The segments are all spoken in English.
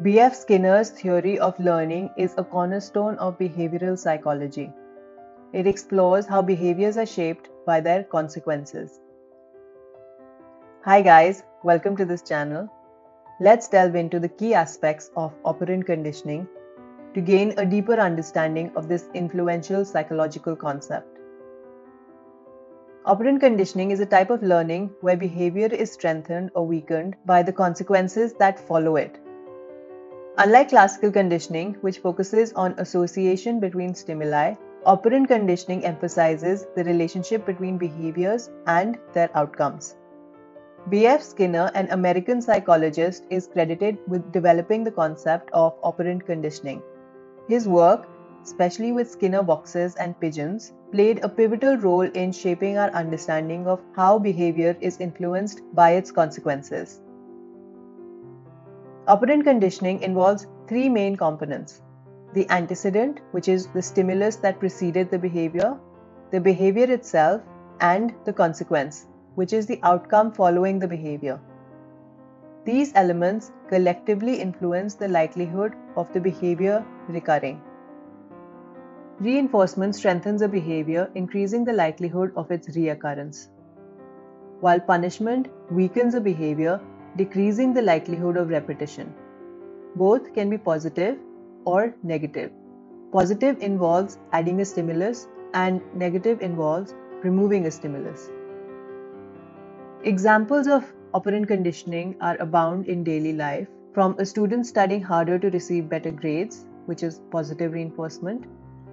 B.F. Skinner's theory of learning is a cornerstone of behavioral psychology. It explores how behaviors are shaped by their consequences. Hi, guys, welcome to this channel. Let's delve into the key aspects of operant conditioning to gain a deeper understanding of this influential psychological concept. Operant conditioning is a type of learning where behavior is strengthened or weakened by the consequences that follow it. Unlike classical conditioning, which focuses on association between stimuli, operant conditioning emphasizes the relationship between behaviors and their outcomes. B.F. Skinner, an American psychologist, is credited with developing the concept of operant conditioning. His work, especially with Skinner boxes and pigeons, played a pivotal role in shaping our understanding of how behavior is influenced by its consequences. Operant conditioning involves three main components the antecedent, which is the stimulus that preceded the behavior, the behavior itself, and the consequence, which is the outcome following the behavior. These elements collectively influence the likelihood of the behavior recurring. Reinforcement strengthens a behavior, increasing the likelihood of its reoccurrence, while punishment weakens a behavior, decreasing the likelihood of repetition. Both can be positive or negative. Positive involves adding a stimulus, and negative involves removing a stimulus. Examples of operant conditioning are abound in daily life, from a student studying harder to receive better grades, which is positive reinforcement,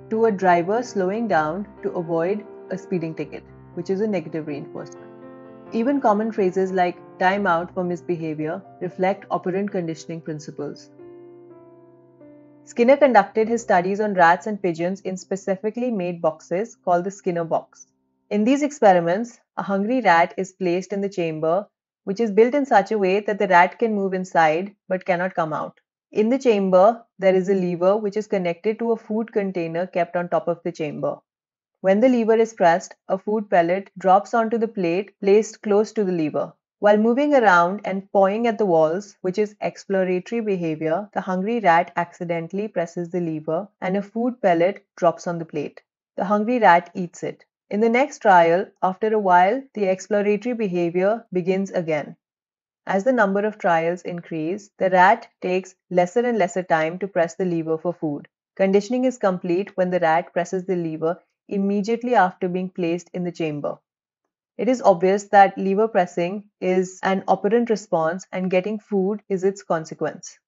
to a driver slowing down to avoid a speeding ticket, which is a negative reinforcement. Even common phrases like time out for misbehavior reflect operant conditioning principles. Skinner conducted his studies on rats and pigeons in specifically made boxes called the Skinner box. In these experiments, a hungry rat is placed in the chamber, which is built in such a way that the rat can move inside but cannot come out. In the chamber, there is a lever which is connected to a food container kept on top of the chamber. When the lever is pressed, a food pellet drops onto the plate placed close to the lever. While moving around and pawing at the walls, which is exploratory behavior, the hungry rat accidentally presses the lever and a food pellet drops on the plate. The hungry rat eats it. In the next trial, after a while, the exploratory behavior begins again. As the number of trials increase, the rat takes lesser and lesser time to press the lever for food. Conditioning is complete when the rat presses the lever immediately after being placed in the chamber. It is obvious that lever pressing is an operant response and getting food is its consequence.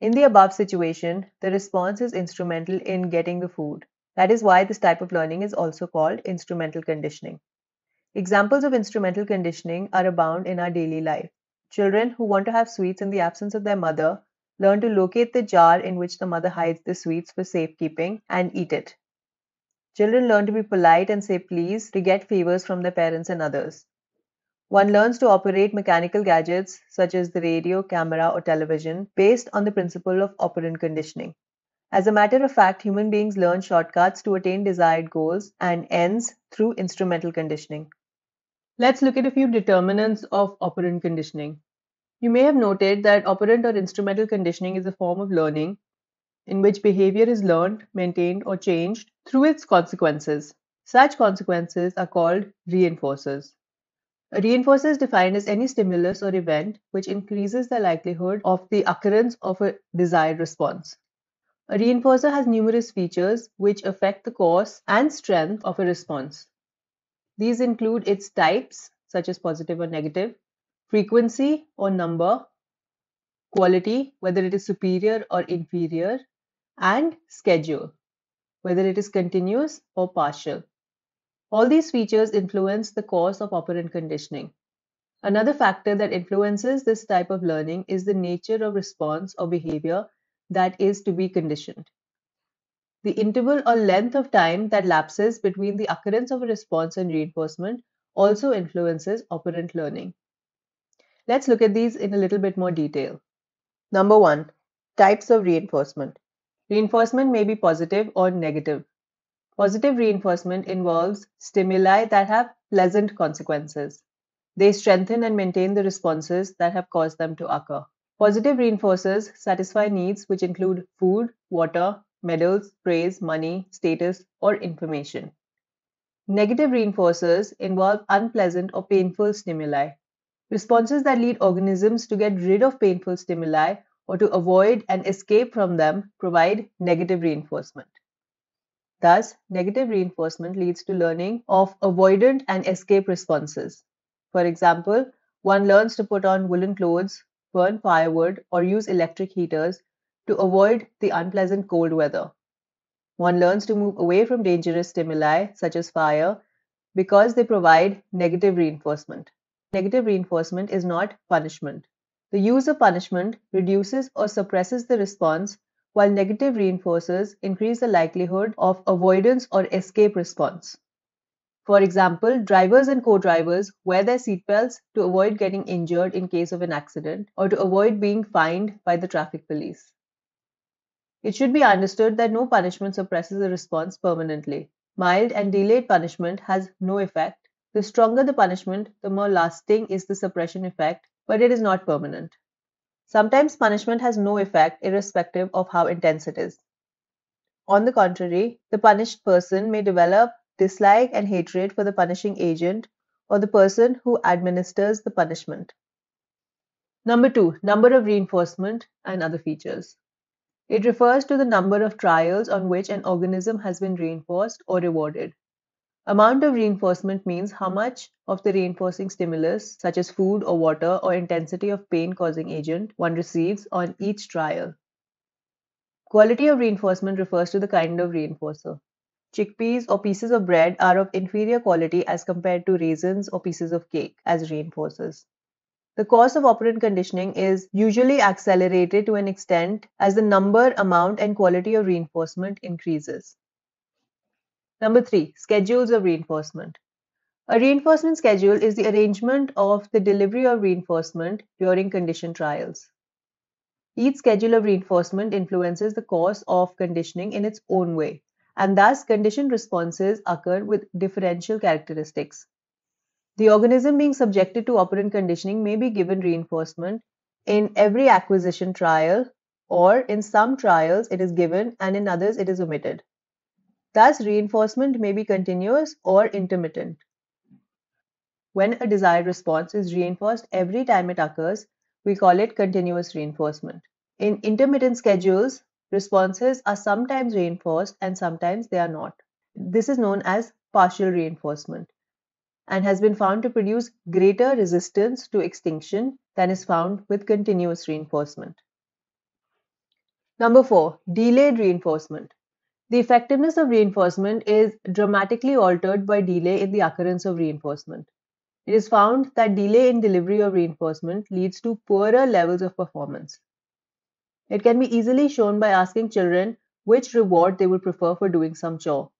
In the above situation, the response is instrumental in getting the food. That is why this type of learning is also called instrumental conditioning. Examples of instrumental conditioning are abound in our daily life. Children who want to have sweets in the absence of their mother learn to locate the jar in which the mother hides the sweets for safekeeping and eat it. Children learn to be polite and say please to get favors from their parents and others. One learns to operate mechanical gadgets such as the radio, camera, or television based on the principle of operant conditioning. As a matter of fact, human beings learn shortcuts to attain desired goals and ends through instrumental conditioning. Let's look at a few determinants of operant conditioning. You may have noted that operant or instrumental conditioning is a form of learning in which behavior is learned, maintained, or changed through its consequences. Such consequences are called reinforcers. A reinforcer is defined as any stimulus or event which increases the likelihood of the occurrence of a desired response. A reinforcer has numerous features which affect the course and strength of a response. These include its types, such as positive or negative, frequency or number, quality, whether it is superior or inferior, and schedule, whether it is continuous or partial. All these features influence the course of operant conditioning. Another factor that influences this type of learning is the nature of response or behavior that is to be conditioned. The interval or length of time that lapses between the occurrence of a response and reinforcement also influences operant learning. Let's look at these in a little bit more detail. Number one, types of reinforcement. Reinforcement may be positive or negative. Positive reinforcement involves stimuli that have pleasant consequences. They strengthen and maintain the responses that have caused them to occur. Positive reinforcers satisfy needs which include food, water, medals, praise, money, status, or information. Negative reinforcers involve unpleasant or painful stimuli. Responses that lead organisms to get rid of painful stimuli or to avoid and escape from them provide negative reinforcement. Thus, negative reinforcement leads to learning of avoidant and escape responses. For example, one learns to put on woolen clothes, burn firewood, or use electric heaters to avoid the unpleasant cold weather. One learns to move away from dangerous stimuli, such as fire, because they provide negative reinforcement. Negative reinforcement is not punishment. The use of punishment reduces or suppresses the response, while negative reinforcers increase the likelihood of avoidance or escape response. For example, drivers and co-drivers wear their seatbelts to avoid getting injured in case of an accident or to avoid being fined by the traffic police. It should be understood that no punishment suppresses a response permanently. Mild and delayed punishment has no effect. The stronger the punishment, the more lasting is the suppression effect but it is not permanent. Sometimes punishment has no effect irrespective of how intense it is. On the contrary, the punished person may develop dislike and hatred for the punishing agent or the person who administers the punishment. Number two, number of reinforcement and other features. It refers to the number of trials on which an organism has been reinforced or rewarded. Amount of reinforcement means how hmm. much of the reinforcing stimulus, such as food or water or intensity of pain-causing agent, one receives on each trial. Quality of reinforcement refers to the kind of reinforcer. Chickpeas or pieces of bread are of inferior quality as compared to raisins or pieces of cake as reinforcers. The course of operant conditioning is usually accelerated to an extent as the number, amount, and quality of reinforcement increases. Number three, schedules of reinforcement. A reinforcement schedule is the arrangement of the delivery of reinforcement during condition trials. Each schedule of reinforcement influences the course of conditioning in its own way, and thus conditioned responses occur with differential characteristics. The organism being subjected to operant conditioning may be given reinforcement in every acquisition trial, or in some trials it is given and in others it is omitted. Thus, reinforcement may be continuous or intermittent. When a desired response is reinforced every time it occurs, we call it continuous reinforcement. In intermittent schedules, responses are sometimes reinforced and sometimes they are not. This is known as partial reinforcement and has been found to produce greater resistance to extinction than is found with continuous reinforcement. Number four, delayed reinforcement. The effectiveness of reinforcement is dramatically altered by delay in the occurrence of reinforcement. It is found that delay in delivery of reinforcement leads to poorer levels of performance. It can be easily shown by asking children which reward they would prefer for doing some chore.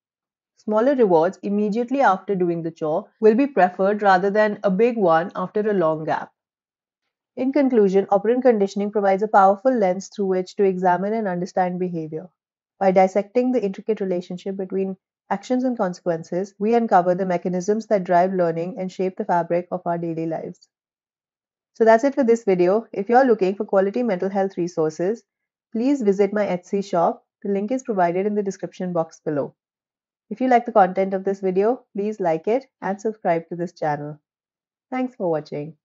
Smaller rewards immediately after doing the chore will be preferred rather than a big one after a long gap. In conclusion, operant conditioning provides a powerful lens through which to examine and understand behavior. By dissecting the intricate relationship between actions and consequences, we uncover the mechanisms that drive learning and shape the fabric of our daily lives. So that's it for this video. If you're looking for quality mental health resources, please visit my Etsy shop. The link is provided in the description box below. If you like the content of this video, please like it and subscribe to this channel. Thanks for watching.